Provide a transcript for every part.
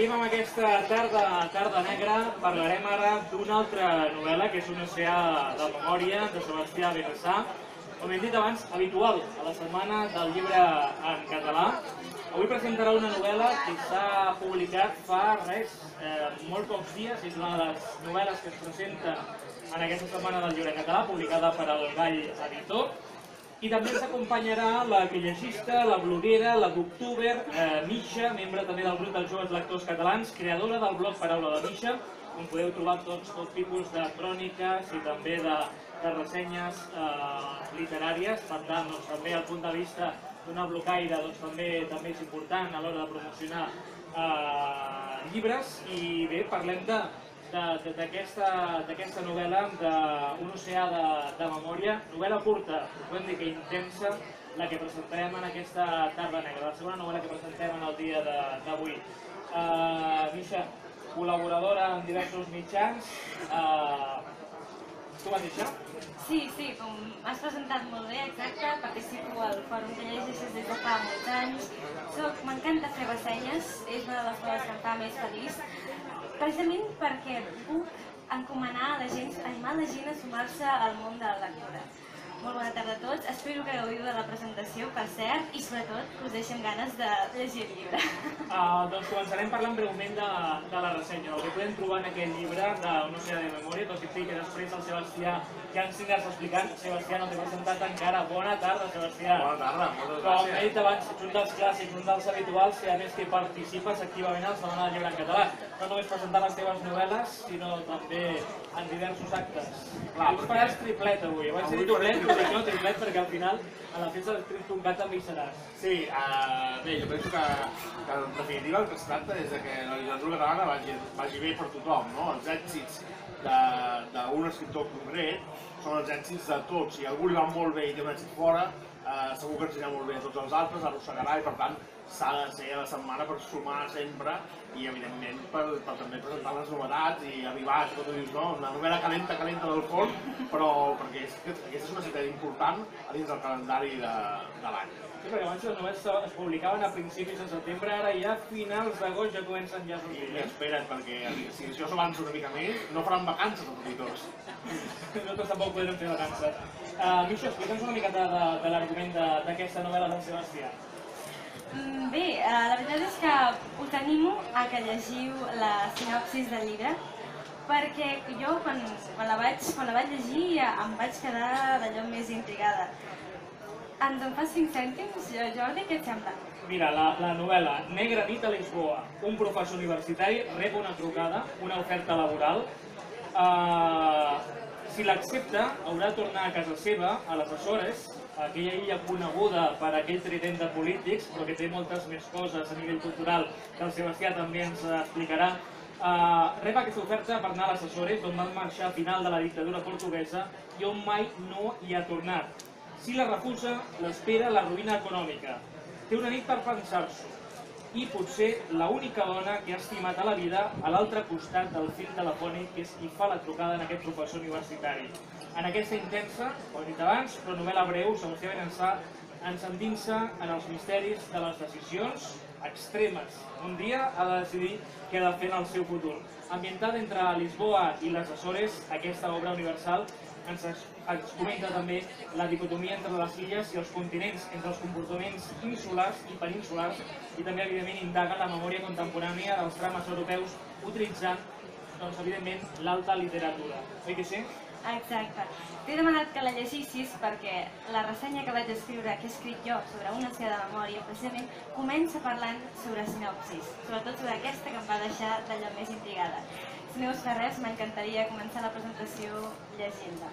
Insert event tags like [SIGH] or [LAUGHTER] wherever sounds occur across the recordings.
seguim amb aquesta tarda, tarda negra. Parlarem ara d'una altra novel·la, que és un oceà de memòria, de Sebastià Benassà. Com hem dit abans, habitual a la setmana del llibre en català. Avui presentarà una novel·la que s'ha publicat fa res, eh, molt pocs dies. És una de les novel·les que es presenten en aquesta setmana del llibre català, publicada per el Gall Editor. I també ens acompanyarà la quillagista, la bloguera, la booktuber, eh, Misha, membre també del grup dels joves lectors catalans, creadora del blog Paraula de Misha, on podeu trobar tots, tot tipus de cròniques i també de, de ressenyes eh, literàries. Per tant, doncs, també el punt de vista d'una blocaire doncs, també, també és important a l'hora de promocionar eh, llibres. I bé, parlem de, d'aquesta novel·la d'un oceà de, de memòria, novel·la curta, podem dir que intensa, la que presentarem en aquesta tarda negra, la segona novel·la que presentem en el dia d'avui. Uh, Misha, col·laboradora en diversos mitjans, uh, tu mateixa? Sí, sí, com has presentat molt bé, exacte, participo al Fòrum que llegeixes des de fa molts anys. M'encanta fer ressenyes, és una de les coses que em fa més feliç precisament perquè puc encomanar a la gent, animar la gent a sumar-se al món de la lectura. Molt bona tarda a tots, espero que gaudiu de la presentació, per cert, i sobretot que us deixem ganes de llegir el llibre. Uh, doncs començarem parlant breument de, de la ressenya, el que podem trobar en aquest llibre d'un oceà de memòria, tot i que després el Sebastià ja ens tindràs explicant. Sebastià, no t'he presentat encara. Bona tarda, Sebastià. Bona tarda, moltes gràcies. Com he dit abans, un dels clàssics, un dels habituals, i a més que participes activament al Setmana del Llibre en Català. No només presentar les teves novel·les, sinó també en diversos actes. Clar, Us faràs triplet avui. He dit triplet, però no triplet perquè al final a la festa del triplet també hi seràs. Sí, uh, bé, jo penso que, que en definitiva el que es tracta és que la literatura catalana vagi, vagi bé per tothom, no? Els èxits d'un escriptor concret són els èxits de tots. Si algú li va molt bé i té un èxit fora, eh, segur que ens anirà molt bé a tots els altres, arrossegarà i per tant s'ha de ser a la setmana per sumar sempre i evidentment per, per també presentar les novetats i arribar a tot dius, no, una novel·la calenta, calenta del forn, però perquè és, aquesta és una cita important a dins del calendari de, de l'any. Sí, perquè abans les novel·les es publicaven a principis de setembre, ara ja a finals d'agost ja comencen ja a sortir. I espera't, perquè si això s'avança una mica més, no faran vacances els editors. [LAUGHS] Nosaltres tampoc podrem fer vacances. Uh, Misha, explica'ns una miqueta de, de l'argument d'aquesta novel·la d'en Sebastià. Mm, bé, uh, la veritat és que us animo a que llegiu la sinopsis del llibre, perquè jo quan, quan, la vaig, quan la vaig llegir em vaig quedar d'allò més intrigada. Ens en fas 5 cèntims, Jordi, què et sembla? Mira, la, la novel·la Negra nit a Lisboa. Un professor universitari rep una trucada, una oferta laboral. Uh, si l'accepta, haurà de tornar a casa seva, a les Açores, aquella illa coneguda per aquell trident de polítics, però que té moltes més coses a nivell cultural que el Sebastià també ens explicarà. Uh, rep aquesta oferta per anar a les Açores, on van marxar a final de la dictadura portuguesa i on mai no hi ha tornat. Si la refusa, l'espera la ruïna econòmica. Té una nit per pensar-s'ho. I potser l'única dona que ha estimat a la vida a l'altre costat del fil telefònic que és qui fa la trucada en aquest professor universitari. En aquesta intensa, com he dit abans, però novel·la breu, Sebastià Benensà ens endinsa en els misteris de les decisions extremes. Un dia ha de decidir què ha de fer en el seu futur. Ambientada entre Lisboa i les Açores, aquesta obra universal ens ens comenta també la dicotomia entre les illes i els continents, entre els comportaments insulars i peninsulars, i també, evidentment, indaga la memòria contemporània dels drames europeus utilitzant, doncs, evidentment, l'alta literatura. Oi que sí? Exacte. T'he demanat que la llegissis perquè la ressenya que vaig escriure, que he escrit jo sobre una sèrie de memòria, precisament comença parlant sobre sinopsis, sobretot sobre aquesta que em va deixar d'allò més intrigada. Si no us fa res, m'encantaria començar la presentació llegint-la.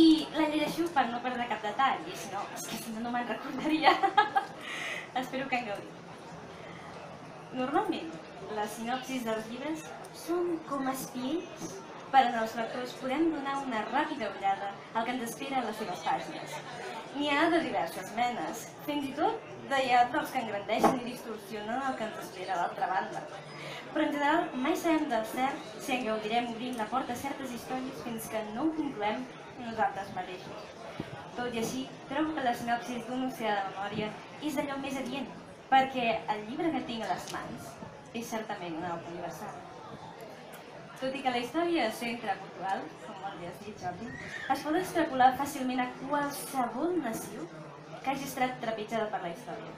I la llegeixo per no perdre cap detall, i si no, és que si no, no me'n recordaria. [LAUGHS] Espero que en gaudiu. Normalment, les sinopsis dels llibres són com espiells per als els lectors podem donar una ràpida ullada al que ens espera a les seves pàgines. N'hi ha de diverses menes, fins i tot de hi ha dels que engrandeixen i distorsionen el que ens espera a l'altra banda. Però en general mai sabem del cert si gaudirem obrint la porta a certes històries fins que no ho concloem nosaltres mateixos. Tot i així, trobo que la sinopsis d'un oceà de memòria és allò més adient, perquè el llibre que tinc a les mans és certament una obra universal. Tot i que la història és centre cultural, com molt bé has dit, Jordi, es pot extrapolar fàcilment a qualsevol nació que hagi estat trepitjada per la història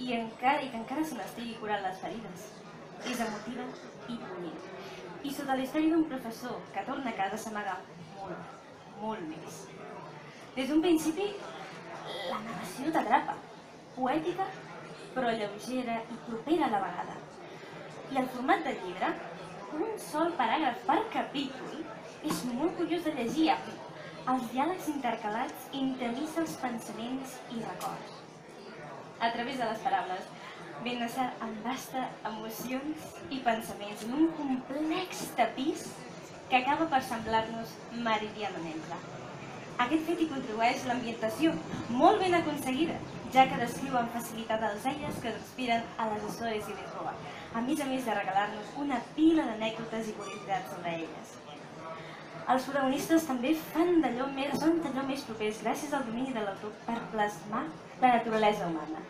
i, encara, i que encara se n'estigui curant les ferides. És emotiva i bonica. I sota la història d'un professor que torna a casa s'amaga molt, molt més. Des d'un principi, la narració t'atrapa, poètica, però lleugera i propera a la vegada. I el format del llibre, un sol paràgraf per capítol, és molt curiós de llegir. Els diàlegs intercalats intermissa els pensaments i records. A través de les paraules, Benassar embasta emocions i pensaments en un complex tapís que acaba per semblar-nos meridianament clar. Aquest fet hi contribueix l'ambientació, molt ben aconseguida, ja que descriu amb facilitat els aires que respiren a les Açores i Lisboa, a més a més de regalar-nos una pila d'anècdotes i curiositats sobre elles. Els protagonistes també fan d'allò més, són d'allò més propers gràcies al domini de l'autor per plasmar la naturalesa humana.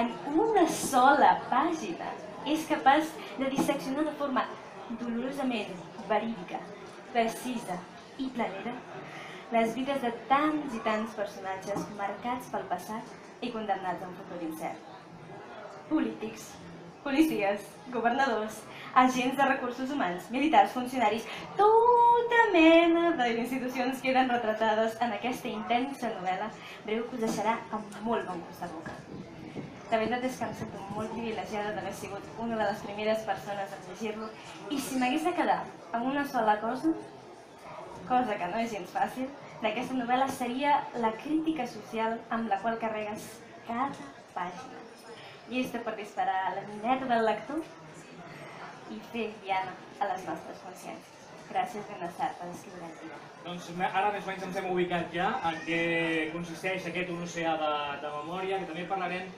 En una sola pàgina és capaç de disseccionar de forma dolorosament verídica, precisa i planera les vides de tants i tants personatges marcats pel passat i condemnats a un futur incert. Polítics, policies, governadors, agents de recursos humans, militars, funcionaris, tota mena d'institucions queden retratades en aquesta intensa novel·la breu que us deixarà amb molt bon gust de boca. La veritat és que em sento molt privilegiada d'haver sigut una de les primeres persones a llegir-lo i si m'hagués de quedar amb una sola cosa, cosa que no és gens fàcil, d'aquesta novel·la seria la crítica social amb la qual carregues cada pàgina. Llesta per disparar a la mineta del lector i fer viana a les nostres consciències. Gràcies, Benassar, per escriure el llibre. Doncs ara més o menys ens hem ubicat ja en què consisteix aquest un oceà de, de memòria, que també parlarem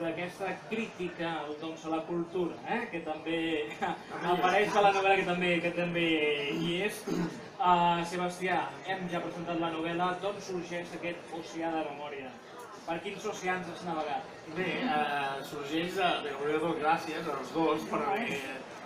d'aquesta crítica doncs, a la cultura, eh? que també apareix a la novel·la, que també, que també hi és. Uh, Sebastià, hem ja presentat la novel·la, d'on sorgeix aquest oceà de memòria? Per quins oceans has navegat? Bé, eh, sorgeix de... De tot, gràcies als dos per haver,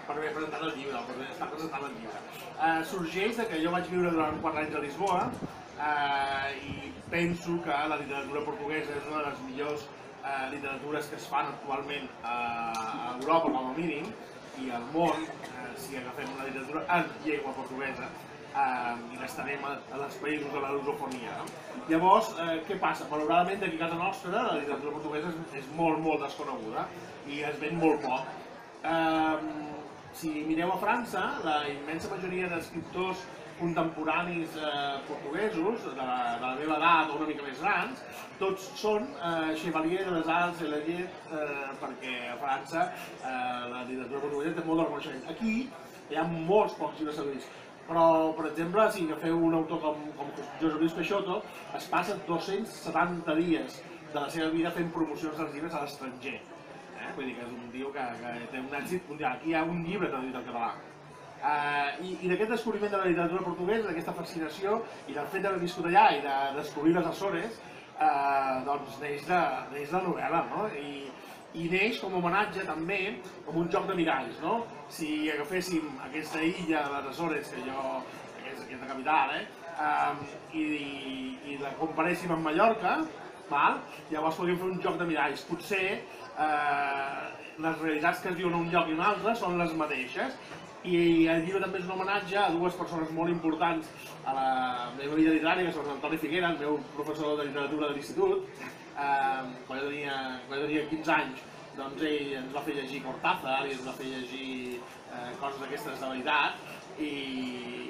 per haver presentat el llibre, per haver estat presentant el llibre. Eh, sorgeix de que jo vaig viure durant 4 anys a Lisboa eh, i penso que la literatura portuguesa és una de les millors eh, literatures que es fan actualment a, a Europa, com a mínim, i al món, eh, si agafem una literatura en llengua portuguesa, eh, i l'estarem a, a els països de la lusofonia. No? Llavors, eh, què passa? Malauradament, d'aquí a casa nostra, la literatura portuguesa és, és molt, molt desconeguda i es ven molt poc. Eh, si mireu a França, la immensa majoria d'escriptors contemporanis eh, portuguesos, de la, de la meva edat o una mica més grans, tots són eh, Chevalier de les Arts Llet, eh, perquè a França eh, la literatura portuguesa té molt de reconeixement. Aquí hi ha molts pocs llibres traduïts, però, per exemple, si agafeu un autor com, com Josep Luis Peixoto, es passa 270 dies de la seva vida fent promocions dels llibres a l'estranger. Eh? Vull dir que és un tio que, que té un èxit mundial. Aquí hi ha un llibre traduït al català. Uh, I i d'aquest descobriment de la literatura portuguesa, d'aquesta fascinació i del fet d'haver viscut allà i de descobrir les Açores, uh, doncs neix, de, neix la novel·la, no? I, i neix com a homenatge també com un joc de miralls, no? Si agaféssim aquesta illa de les Açores, que jo, que és, que és la capital, eh? Um, i, i la comparéssim amb Mallorca, val? llavors podríem fer un joc de miralls. Potser eh, les realitats que es diuen a un lloc i un altre són les mateixes, i el llibre també és un homenatge a dues persones molt importants a la meva vida literària, que són Antoni Figuera, el meu professor de literatura de l'institut. Eh, quan, jo tenia, quan tenia 15 anys, doncs ell ens va fer llegir Cortázar i ens va fer llegir eh, coses d'aquestes de veritat, i,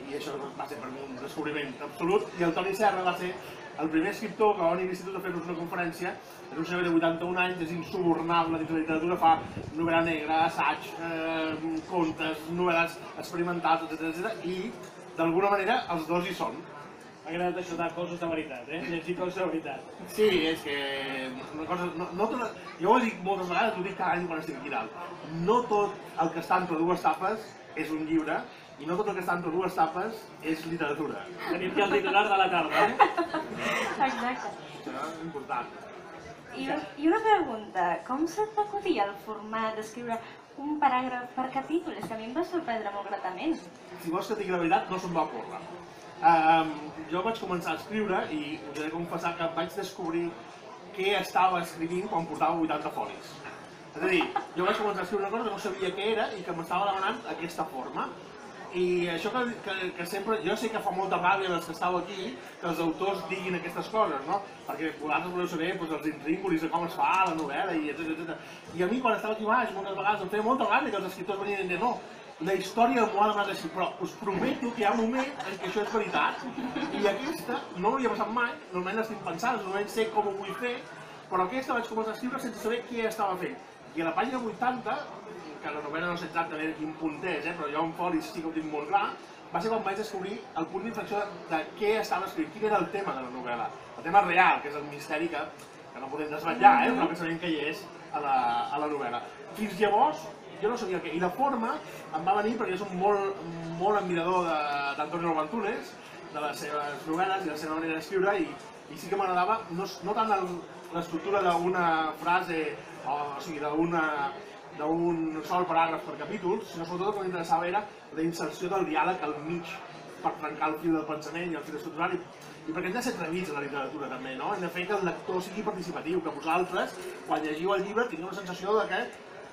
i això va ser per mi un descobriment absolut. I el Toni Serra va ser el primer escriptor que va venir a l'institut a fer-nos una conferència, és un senyor de 81 anys, és insubornable dins la literatura, fa novel·la negra, assaig, eh, contes, novel·les experimentals, etc etc. i d'alguna manera els dos hi són. M'ha agradat això de coses de veritat, eh? Llegir coses de veritat. Sí, és que una cosa, no, no tot, jo ho dic moltes vegades, ho dic cada any quan estic aquí dalt. No tot el que està entre dues tapes és un llibre, i no tot el que està entre dues tapes és literatura. Tenim ja el titular de la tarda, eh? Exacte. Això és important. I, I una pregunta, com se't va acudir el format d'escriure un paràgraf per capítol, és que a mi em va sorprendre molt gratament. si vols que et digui la veritat, no se'm va ocórrer. Um, jo vaig començar a escriure i us he de confessar que vaig descobrir què estava escrivint quan portava 80 folis. És a dir, jo vaig començar a escriure una cosa que no sabia què era i que m'estava demanant aquesta forma. I això que, que, que sempre, jo sé que fa molta ràbia dels que estàu aquí, que els autors diguin aquestes coses, no? Perquè vosaltres voleu saber doncs, els intríngulis de com es fa la novel·la i etc. I a mi quan estava aquí baix moltes vegades em feia molta ràbia que els escriptors venien i deien no, la història demanat així, però us prometo que hi ha un moment en què això és veritat i aquesta no m'havia passat mai, normalment estic pensant, normalment sé com ho vull fer, però aquesta vaig començar a escriure sense saber què estava fent. I a la pàgina 80, que la novel·la no sé exactament quin punt és, eh, però jo en folis sí que ho tinc molt clar, va ser quan vaig descobrir el punt d'inflexió de, de què estava escrivint, quin era el tema de la novel·la. El tema real, que és el misteri que, que no podem desvetllar, eh, però que sabem que hi és a la, a la novel·la. Fins llavors, jo no sabia què. I la forma em va venir perquè jo soc molt, molt admirador de- d'Antonio Bantunes, de les seves novel·les i la seva manera d'escriure, i, i sí que m'agradava no, no tant l'estructura d'una frase, o, o sigui, d'una d'un sol paràgraf per capítol, sinó sobretot el que m'interessava era la inserció del diàleg al mig per trencar el fil del pensament i el fil estructural i, i perquè hem de ser atrevits a la literatura també, no? Hem de fer que el lector sigui participatiu, que vosaltres, quan llegiu el llibre, tingueu la sensació de que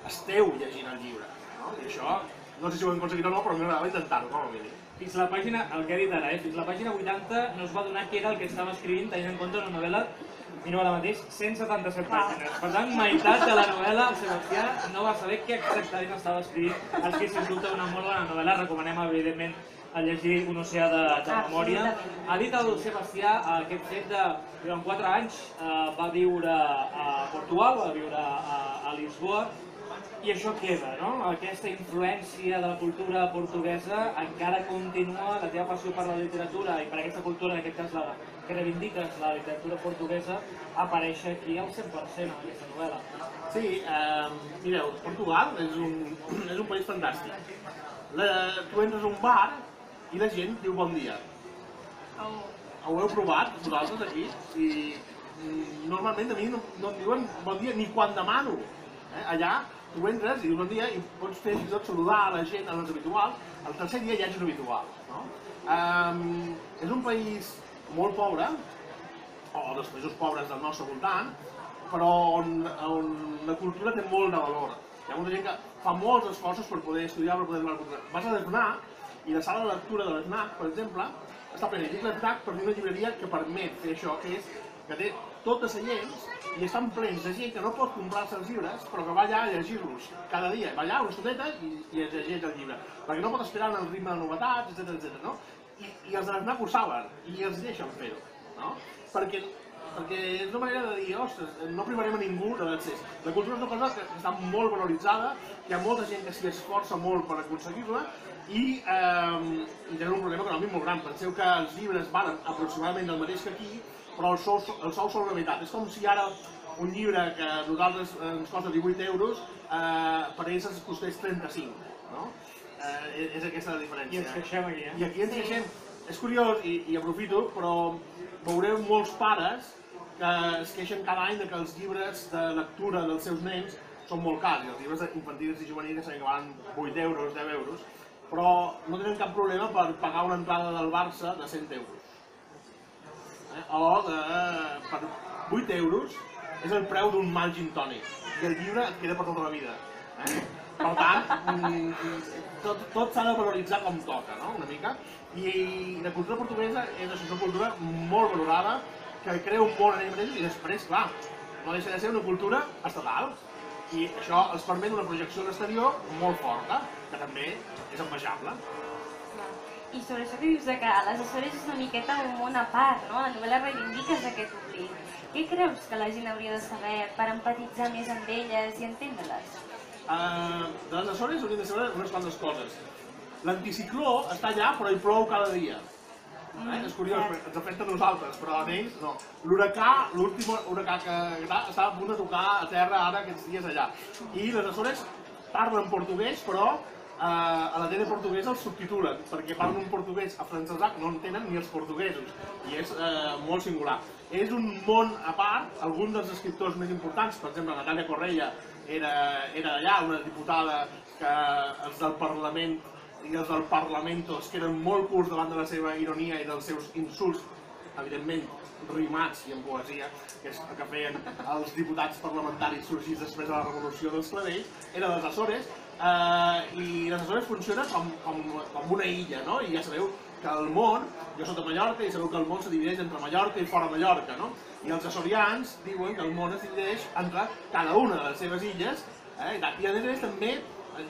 esteu llegint el llibre, no? I això, no sé si ho hem aconseguit o no, però m'agradava intentar-ho, com a mínim. Fins la pàgina, el que he dit ara, eh? fins la pàgina 80 no es va donar què era el que estava escrivint, tenint en compte una novel·la, miro ara mateix, 177 pàgines. Per tant, meitat de la novel·la, el Sebastià no va saber què exactament estava escrivint. Els que, sens dubte, una molt bona novel·la, recomanem, evidentment, a llegir Un oceà de, de memòria. Ha dit el Sebastià eh, aquest fet de, durant 4 anys, eh, va viure a Portugal, va viure a, a Lisboa, i això queda, no? Aquesta influència de la cultura portuguesa encara continua, la teva passió per la literatura i per aquesta cultura, en aquest cas la que reivindiques, la literatura portuguesa, apareix aquí al 100% en aquesta novel·la. Sí, eh, mireu, Portugal és un, [CLEARS THROAT] és un país fantàstic. La, tu entres a un bar i la gent diu bon dia. Oh. Ho heu provat, vosaltres, aquí? I mm, normalment a mi no, no em diuen bon dia ni quan demano. Eh? Allà tu entres i bon dia i pots fer fins i tot saludar a la gent en els habituals, el tercer dia ja ets un habitual. No? Um, és un país molt pobre, o dels països pobres del nostre voltant, però on, on la cultura té molt de valor. Hi ha molta gent que fa molts esforços per poder estudiar, per poder donar cultura. Vas a l'FNAC i la sala de lectura de l'FNAC, per exemple, està plena. I dic l'FNAC per dir una llibreria que permet fer això, que és que té totes seients i estan plens de gent que no pot comprar-se els llibres, però que va allà a llegir-los cada dia. Va allà una estoneta i, i es llegeix el llibre. Perquè no pot esperar en el ritme de novetats, etc etc. no? I, I els de l'FNAC ho saben i els deixen fer-ho, no? Perquè perquè és una manera de dir, ostres, no privarem a ningú de l'accés. La cultura és una cosa que està molt valoritzada, hi ha molta gent que s'hi esforça molt per aconseguir-la i, eh, i tenen un problema econòmic molt gran. Penseu que els llibres valen aproximadament el mateix que aquí, però els sous, els sous són la meitat. És com si ara un llibre que a nosaltres ens costa 18 euros, eh, per ells ens costés 35, no? Eh, és aquesta la diferència. I ens queixem aquí, eh? I aquí ens Sí. queixem. És curiós, i, i aprofito, però veureu molts pares que es queixen cada any de que els llibres de lectura dels seus nens són molt cars, i els llibres infantils i juvenils saben que valen 8 euros, 10 euros, però no tenen cap problema per pagar una entrada del Barça de 100 euros. Eh? O de, per 8 euros és el preu d'un mal gin tònic, i el llibre et queda per tota la vida. Eh? Per tant, mm, tot, tot s'ha de valoritzar com toca, no? una mica. I la cultura portuguesa és això, una cultura molt valorada, que crea un en ell mateix i després, clar, no deixa de ser una cultura estatal. I això els permet una projecció a l'exterior molt forta, que també és envejable. I sobre això que dius que les Açores és una miqueta un món a part, no? La novel·la reivindiques aquest oblit. Què creus que la gent hauria de saber per empatitzar més amb elles i entendre-les? Uh, de les Açores hauríem de saber unes quantes coses. L'anticicló està allà, però hi plou cada dia. Eh? És curiós, ens afecta a nosaltres, però a ells no. L'huracà, l'últim huracà que està, a punt de tocar a terra ara aquests dies allà. I les Açores parlen portuguès, però a la tele portuguesa els subtitulen, perquè parlen un portuguès afrancesat que no entenen ni els portuguesos, i és eh, molt singular. És un món a part, alguns dels escriptors més importants, per exemple Natàlia Correia, era, era d'allà, una diputada que els del Parlament i els del Parlamento es queden molt curts davant de la seva ironia i dels seus insults, evidentment rimats i en poesia, que és que feien els diputats parlamentaris sorgits després de la revolució dels clavells, era dels Açores, eh, i les Açores funciona com, com, com una illa, no? I ja sabeu que el món, jo soc de Mallorca i sabeu que el món se divideix entre Mallorca i fora Mallorca, no? I els açorians diuen que el món es divideix entre cada una de les seves illes, eh? I a més a més també,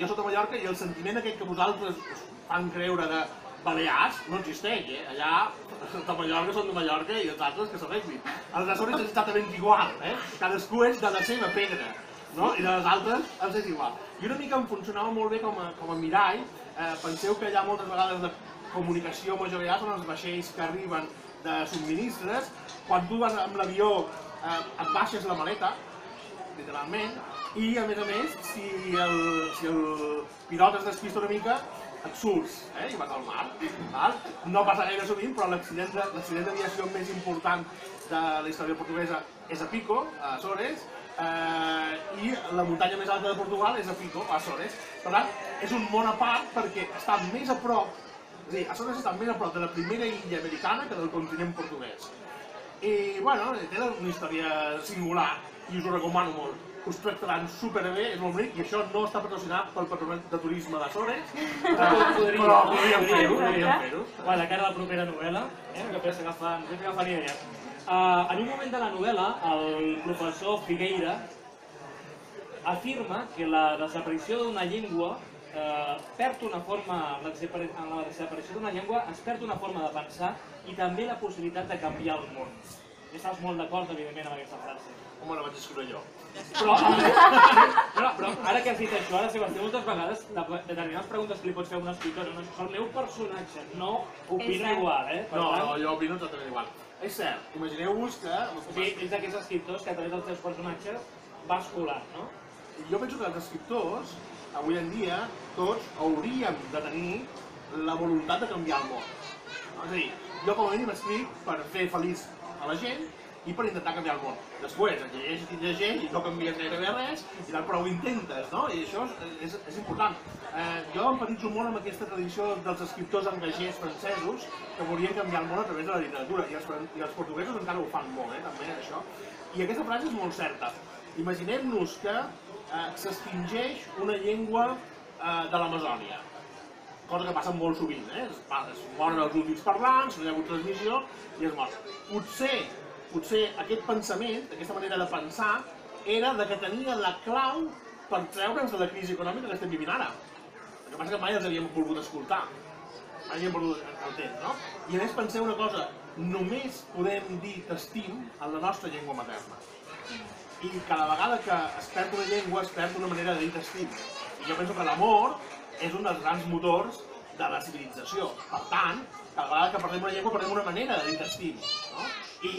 jo soc de Mallorca i el sentiment aquest que vosaltres us fan creure de Balears no existeix, eh? Allà [LAUGHS] de Mallorca són de Mallorca i els altres que s'arreglin. Els Açores és exactament igual, eh? Cadascú és de la seva pedra, no? I de les altres els és igual. I una mica em funcionava molt bé com a, com a mirall. Eh, penseu que ha moltes vegades de comunicació els són els vaixells que arriben de subministres. Quan tu vas amb l'avió eh, et baixes la maleta, literalment, i a més a més, si el, si el pilot es despista una mica, et surts eh, i vas al mar. Val? No passa gaire sovint, però l'accident de- l'accident d'aviació més important de la història portuguesa és a Pico, a Açores, eh, i la muntanya més alta de Portugal és a Pico, a Açores. Per tant, és un món a part perquè està més a prop, és a dir, Açores està més a prop de la primera illa americana que del continent portuguès. I, bueno, té una història singular i us ho recomano molt. Us tractaran superbé, és molt bonic, i això no està patrocinat pel Patronat de Turisme d'Azores, [LAUGHS] però podríem fer-ho, podríem fer-ho. Bueno, de cara a la propera novel·la, eh, que després s'agafen s'agafen idees. Uh, en un moment de la novel·la, el professor Figueira afirma que la desaparició d'una llengua eh, perd una forma, en la desaparició d'una llengua es perd una forma de pensar i també la possibilitat de canviar el món. Estàs molt d'acord, evidentment, amb aquesta frase. Home, la vaig escriure jo. Però, però, però ara que has dit això, ara Sebastià, moltes vegades de, determinades preguntes que li pots fer a un escriptor, no, el meu personatge, no opina Exacte. igual, eh? Per No, tant, no, jo opino exactament igual. És cert, imagineu-vos que... O sigui, és d'aquests escriptors que a través dels teus personatges vas colant, no? Jo penso que els escriptors, avui en dia, tots hauríem de tenir la voluntat de canviar el món. No? És a dir, jo com a mínim escric per fer feliç a la gent i per intentar canviar el món. Després, et llegeixes i llegeix i no canvies gairebé res, i tal, però ho intentes, no? I això és, és, és important. Eh, jo empatitzo molt amb aquesta tradició dels escriptors engagers francesos que volien canviar el món a través de la literatura, i els, i els portuguesos encara ho fan molt, eh, també, això. I aquesta frase és molt certa. Imaginem-nos que eh, s'extingeix una llengua eh, de l'Amazònia, cosa que passa molt sovint, eh? es, es moren els últims parlants, no hi ha hagut transmissió i es mor. Potser, potser aquest pensament, aquesta manera de pensar, era la que tenia la clau per treure'ns de la crisi econòmica que estem vivint ara. El que passa que mai els havíem volgut escoltar, mai havíem volgut temps, no? I a més penseu una cosa, només podem dir t'estim en la nostra llengua materna. I cada vegada que es perd una llengua es perd una manera de dir t'estim. I jo penso que l'amor és un dels grans motors de la civilització. Per tant, cada vegada que perdem una llengua perdem una manera de dir t'estim. No? I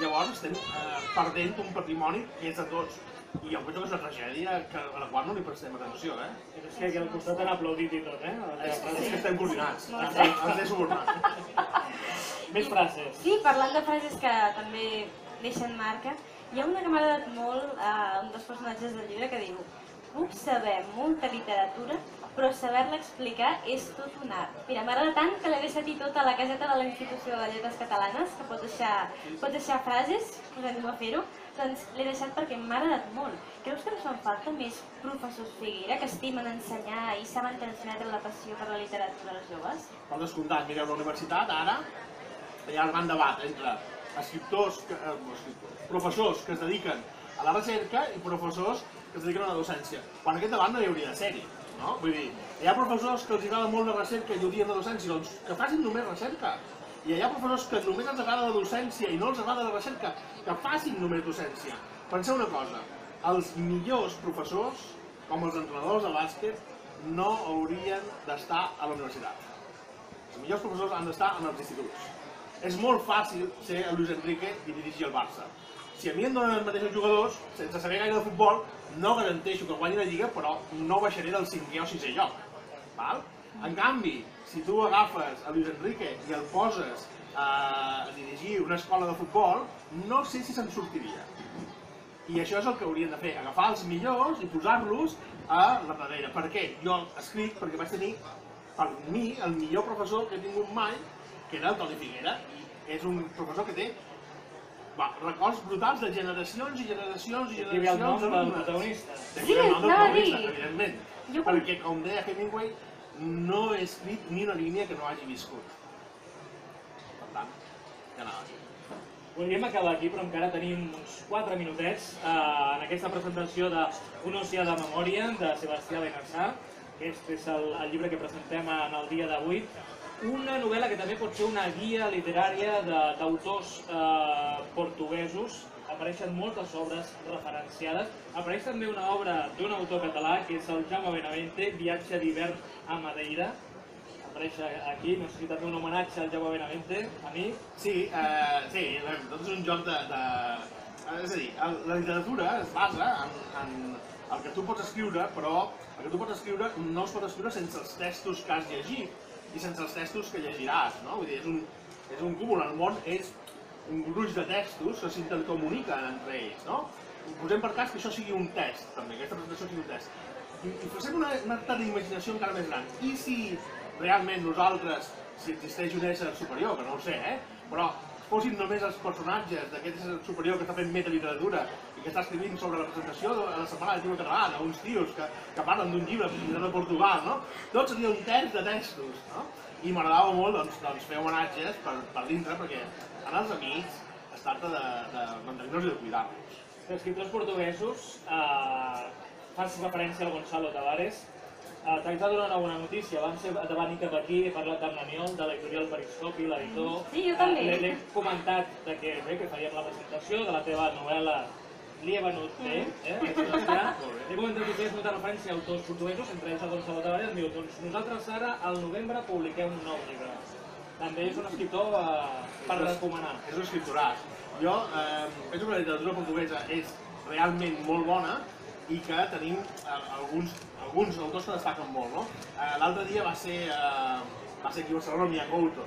llavors estem eh, perdent un patrimoni que és de tots. I jo penso que és una tragèdia que, a la qual no li prestem atenció, eh? És que aquí al costat han aplaudit i tot, eh? És, és que estem coordinats, ens, ens he subornat. Més frases. Sí, parlant de frases que també deixen marca, hi ha una que m'ha agradat molt, eh, un dels personatges del llibre, que diu Puc saber molta literatura, però saber-la explicar és tot un art. Mira, m'agrada tant que l'he deixat i tot a la caseta de la Institució de Lletres Catalanes, que pot deixar, pot deixar frases, posem-ho a fer-ho, doncs l'he deixat perquè m'ha agradat molt. Creus que ens fan falta més professors Figuera que estimen ensenyar i saben transmetre la passió per la literatura als joves? Per descomptat, mireu, la universitat ara hi ha el gran debat entre escriptors, que, eh, escriptors, professors que es dediquen a la recerca i professors que es dediquen a la docència. Quan aquest debat no hi hauria de ser-hi, no? Vull dir, hi ha professors que els agrada molt la recerca i odien la docència, doncs que facin només recerca. I hi ha professors que només els agrada la docència i no els agrada la recerca, que facin només docència. Penseu una cosa, els millors professors, com els entrenadors de bàsquet, no haurien d'estar a la universitat. Els millors professors han d'estar en els instituts. És molt fàcil ser el Luis Enrique i dirigir el Barça. Si a mi em donen els mateixos jugadors, sense saber gaire de futbol, no garanteixo que guanyi la Lliga, però no baixaré del cinquè o sisè lloc. Val? En canvi, si tu agafes a Luis Enrique i el poses a dirigir una escola de futbol, no sé si se'n sortiria. I això és el que haurien de fer, agafar els millors i posar-los a la darrere. Per què? Jo escric perquè vaig tenir, per mi, el millor professor que he tingut mai, que era el Toni Figuera, i és un professor que té va, records brutals de generacions i generacions i Aquí ve el nom generacions del protagonista. D'aquí ve el nom del anava a protagonista, dir. evidentment. Jo Perquè, com deia Hemingway, no he escrit ni una línia que no hagi viscut. Per tant, ja anava a dir. Volíem acabar aquí, però encara tenim uns 4 minutets eh, en aquesta presentació d'un oceà de memòria de Sebastià Benassà. Aquest és el, el llibre que presentem en el dia d'avui. Una novel·la que també pot ser una guia literària d'autors eh, portuguesos. Apareixen moltes obres referenciades. Apareix també una obra d'un autor català, que és el Jaume Benavente, Viatge d'hivern a Madeira. Apareix aquí, no sé si també un homenatge al Jaume Benavente, a mi, Sí, eh, sí, tot és un joc de... de... És a dir, la literatura es basa en, en el que tu pots escriure, però el que tu pots escriure no es pot escriure sense els textos que has llegit i sense els textos que llegiràs, no? Vull dir, és un, és un cúmul, el món és un gruix de textos que s'intercomuniquen entre ells, no? Posem per cas que això sigui un text, també, aquesta presentació sigui un text. I, i posem una, una acte d'imaginació encara més gran. I si realment nosaltres, si existeix un ésser superior, que no ho sé, eh? però fossin només els personatges d'aquest ésser superior que està fent metaliteratura i que està escrivint sobre la presentació de la Setmana de Llibre Català, d'uns tios que, que parlen d'un llibre de Portugal, no? Tot seria un text de textos, no? I m'agradava molt doncs, doncs, fer homenatges per, per dintre, perquè en els amics es tracta de, de mantenir-los i de cuidar-los. Els escriptors portuguesos eh, fan referència al Gonzalo Tavares. Eh, T'haig de donar una bona notícia. Ser de venir cap aquí, he parlat amb l'Aniol, de l'editorial Periscopi, l'editor. Sí, jo també. Eh, L'he comentat de que, bé, que faríem la presentació de la teva novel·la Li he venut bé, eh? Sebastià. He comentat que feies molta referència a autors portuguesos, entre ells el Gonzalo Tavares, em diu, doncs nosaltres ara al novembre publiquem un nou llibre. També és un escriptor eh, per recomanar. És un escriptorat. Jo eh, penso que la literatura portuguesa és realment molt bona i que tenim eh, alguns, alguns autors que destaquen molt, no? Eh, L'altre dia va ser, eh, va ser aquí a Barcelona Mia Couto.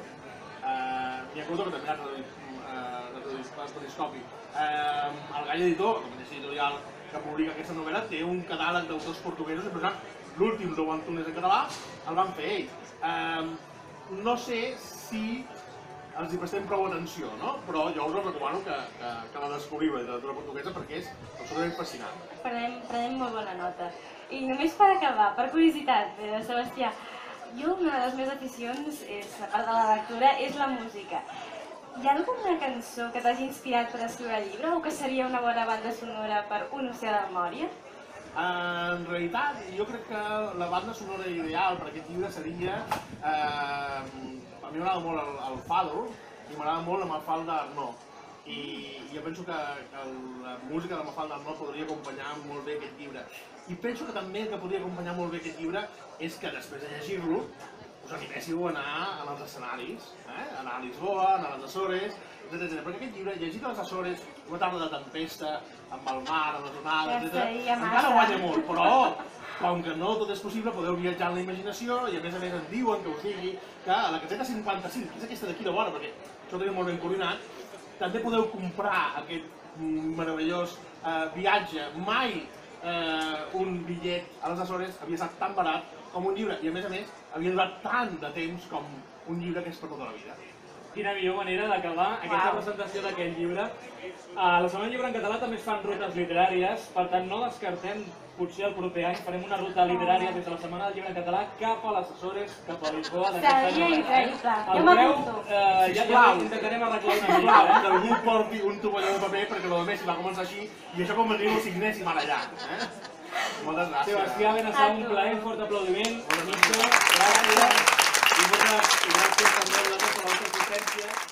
Eh, Mia Couto, que també ha traduït, eh, per Periscopi. Eh, el Gall Editor, com és editorial que publica aquesta novel·la, té un catàleg d'autors portuguesos impressionant. L'últim, Lobo Antunes en català, el van fer ells. Eh, no sé si els hi prestem prou atenció, no? Però jo us recomano que, que, que la descobriu, la literatura portuguesa, perquè és absolutament fascinant. Prenem, prenem molt bona nota. I només per acabar, per curiositat, eh, Sebastià, jo una de les meves aficions, és, a part de la lectura, és la música. Hi ha alguna cançó que t'hagi inspirat per escriure el llibre o que seria una bona banda sonora per un oceà de memòria? En realitat, jo crec que la banda sonora ideal per aquest llibre seria... Eh, a mi m'agrada molt el, el Fado i m'agrada molt la Mafalda Arnaud. I jo penso que, que la música de Mafalda Arnaud podria acompanyar molt bé aquest llibre. I penso que també que podria acompanyar molt bé aquest llibre és que després de llegir-lo animéssiu a anar als escenaris, eh? a anar a Lisboa, a anar a les Açores, etc. Perquè aquest llibre, llegit a les Açores, una tarda de tempesta, amb el mar, amb les onades, etc. encara guanya molt, però com que no tot és possible, podeu viatjar en la imaginació i a més a més ens diuen que us digui que a la caseta 55, que és aquesta d'aquí de vora, perquè això ho tenim molt ben coordinat, també podeu comprar aquest meravellós eh, viatge. Mai eh, un bitllet a les Açores havia estat tan barat com un llibre i a més a més havia durat tant de temps com un llibre que és per tota la vida. Quina millor manera d'acabar aquesta Uau. presentació d'aquest llibre. A la Setmana del Llibre en Català també es fan rutes literàries, per tant no descartem, potser el proper any farem una ruta literària des de la Setmana del Llibre en Català cap a les Açores, cap a Lisboa. Seria increïble. Eh? Jo El preu, m'apunto. eh, ja, ja intentarem arreglar una mica, que eh? algú porti un tovalló de paper perquè el Messi va començar així i això com si ho signéssim ara allà. Eh? Moltes gràcies. Sebastià, ben estat un plaer, un fort aplaudiment. Gràcies. Gràcies. I moltes gràcies també a vosaltres per la vostra assistència.